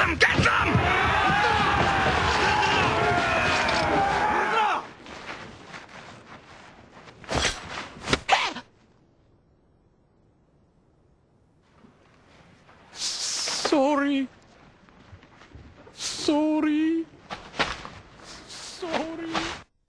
them! Get them! Sorry. Sorry.